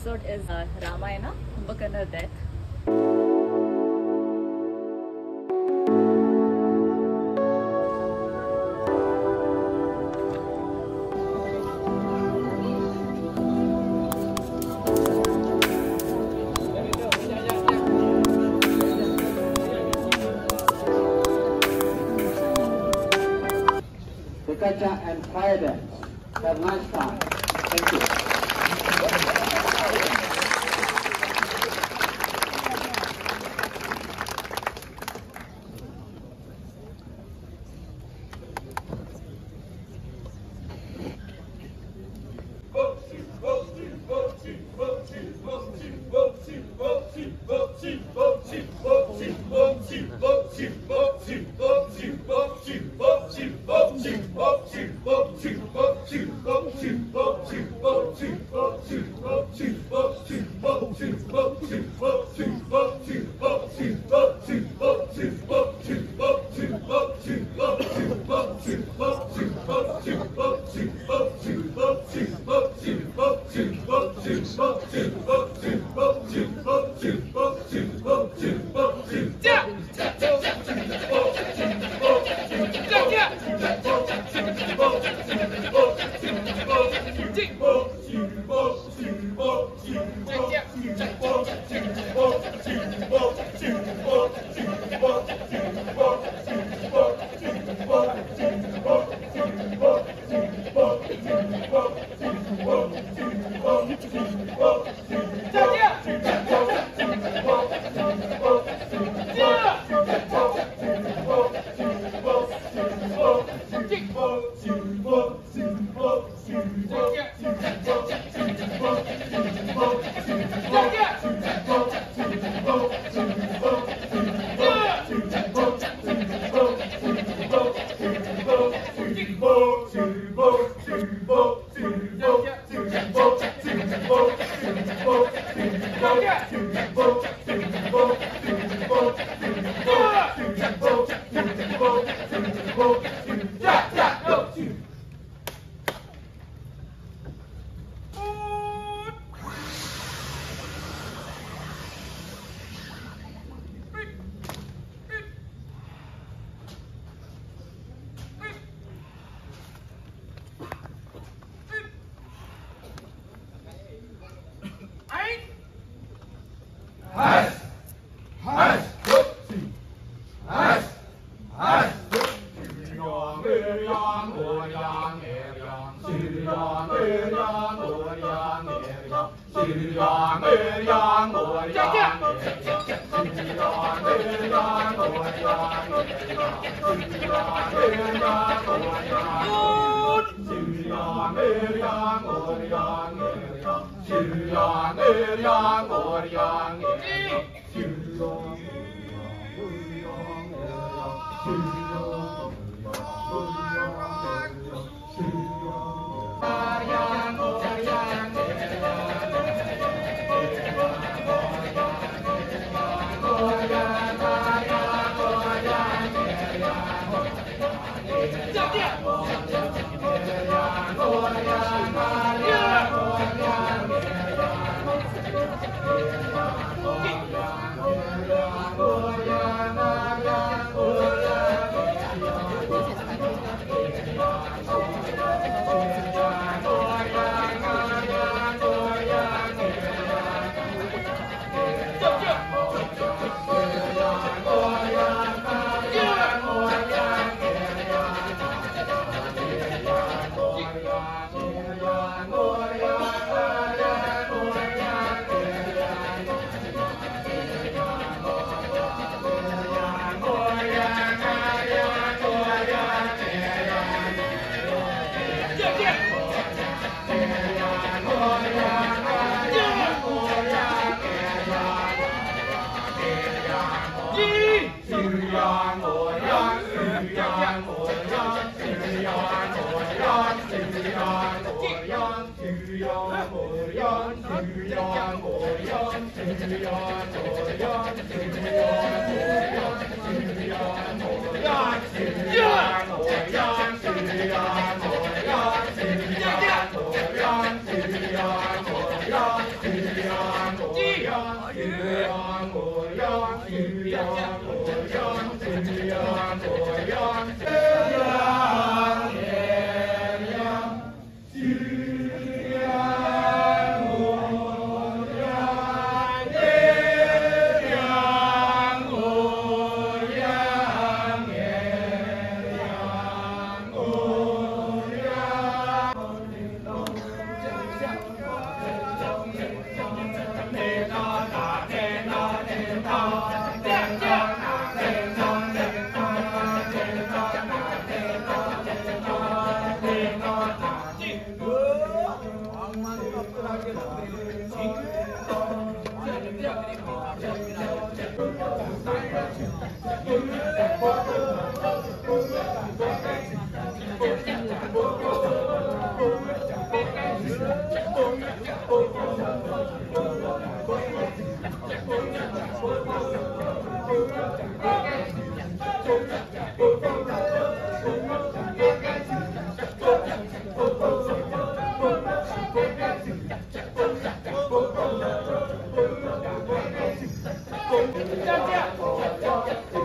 episode is uh, Ramayana, Kumbhakarna death. 信。Erjan, Erjan, Orjan, Erjan, Syrjan, Maria, Maria. 咿呀咿呀，咿呀咿呀，咿呀咿呀，咿呀咿呀。Okay.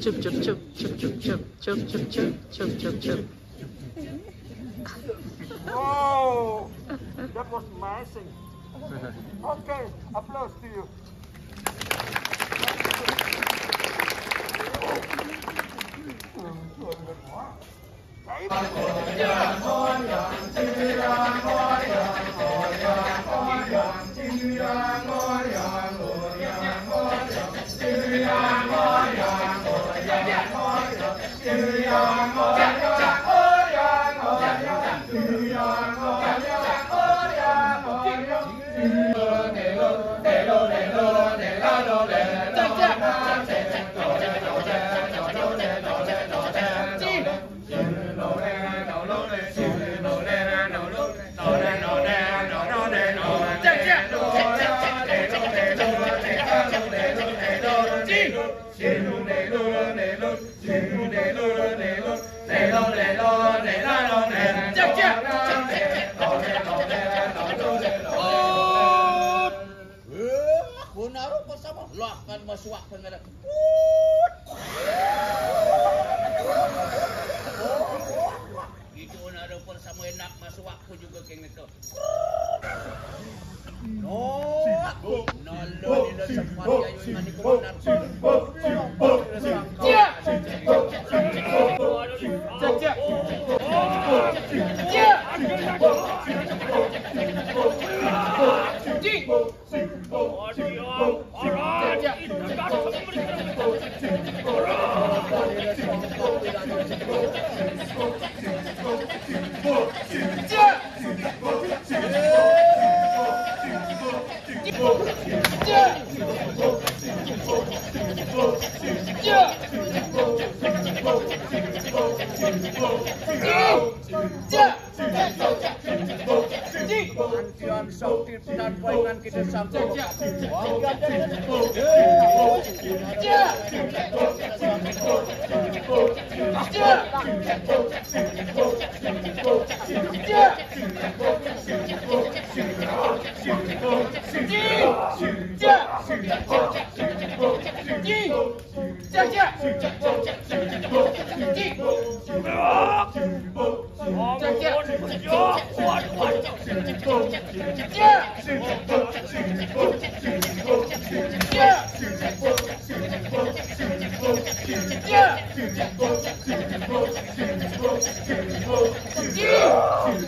chụp chụp chụp chụp chụp chụp chụp chụp chụp chụp chụp chụp Oh, that was amazing. Okay, applause to you. Hãy subscribe cho kênh Ghiền Mì Gõ Để không bỏ lỡ những video hấp dẫn 안녕. dengan maswak pengadap. Itu nak ada pun sama enak masuk ku juga kena tu. No, no, no, no, sempat ya yun mani kumunan. Cek, 使劲使劲使劲使劲 antian sautin pinan poingan kita sampo Oh, Yeah!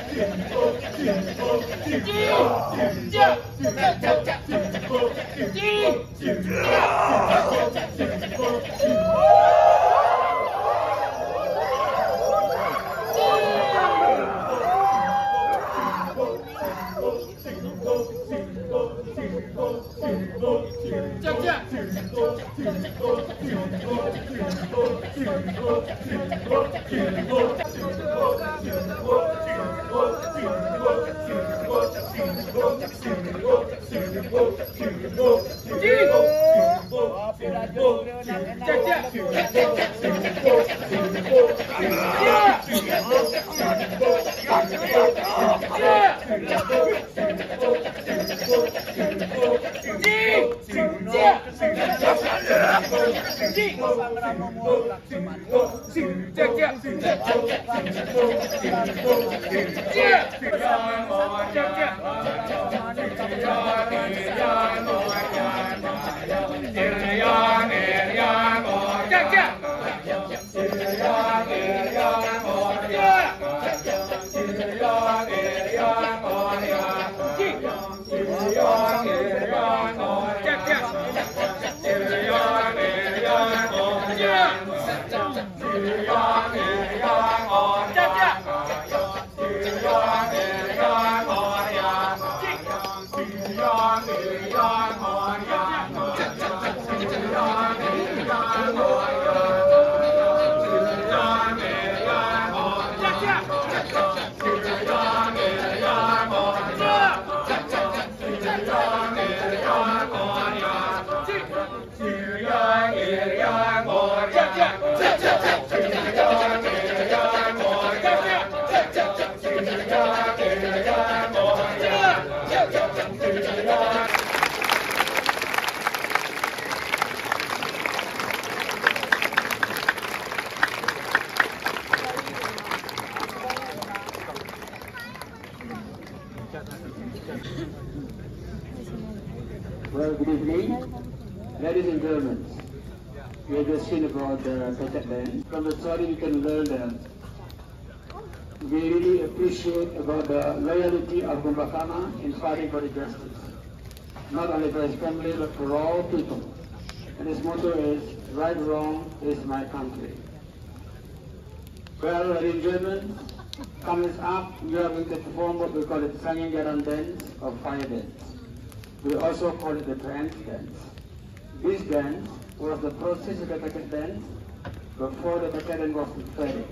Yeah! Yeah. Well, good evening. Ladies and gentlemen, we have just seen about the Kecak dance. From the story we can learn that we really appreciate about the loyalty of Kumbhakarna in fighting for the justice. Not only for his family, but for all people. And his motto is, right wrong is my country. Well, ladies and gentlemen, coming up, we are going to perform what we call it Sanghyang Jaran dance or fire dance. We also call it the trance dance. This dance was the process of the Kecak dance before the battalion was declared.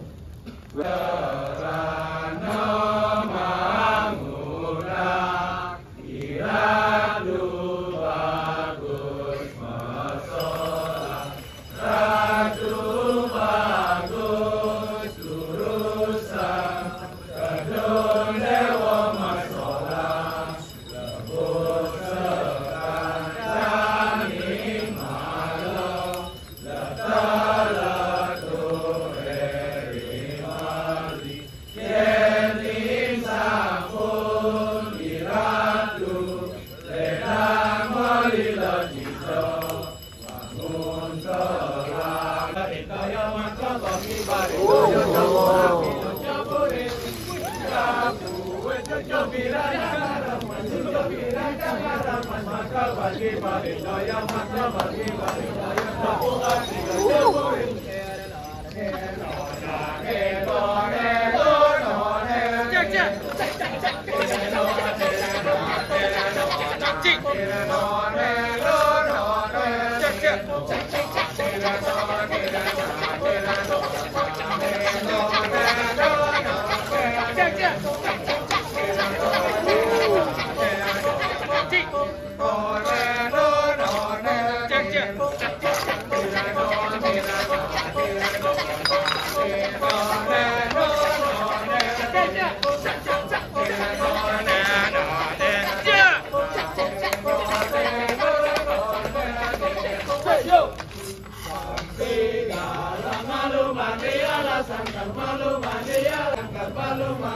Hãy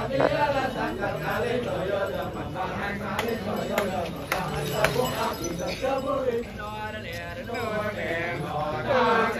subscribe